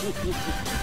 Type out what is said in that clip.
Tchau.